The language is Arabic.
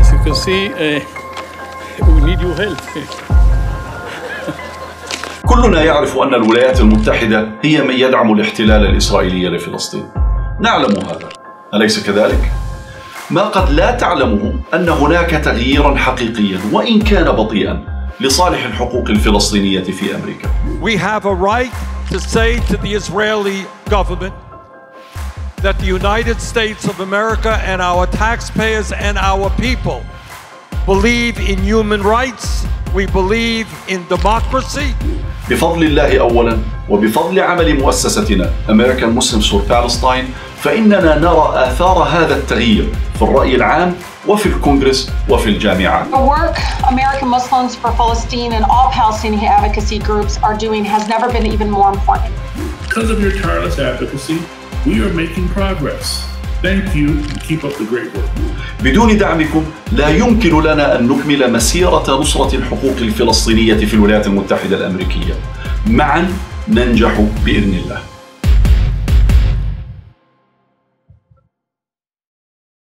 As you can see, uh, we need your help. كلنا يعرف أن الولايات المتحدة هي من يدعم الاحتلال الإسرائيلي لفلسطين نعلم هذا أليس كذلك؟ ما قد لا تعلمه أن هناك تغييرا حقيقيا وإن كان بطيئا لصالح الحقوق الفلسطينية في أمريكا We have a right to say to the Israeli government that the United States of America and our taxpayers and our people believe in human rights, we believe in democracy. بفضل الله أولا وبفضل عمل مؤسستنا American Muslims for Palestine فإننا نرى آثار هذا التغيير في الرأي العام وفي الكونغرس وفي الجامعات. The work American Muslims for Palestine and all Palestinian advocacy groups are doing has never been even more important. Because of your tireless advocacy, we are making progress. Thank you and keep up the great work. بدون دعمكم لا يمكن لنا أن نكمل مسيرة نصرة الحقوق الفلسطينية في الولايات المتحدة الأمريكية. معا ننجح بإذن الله.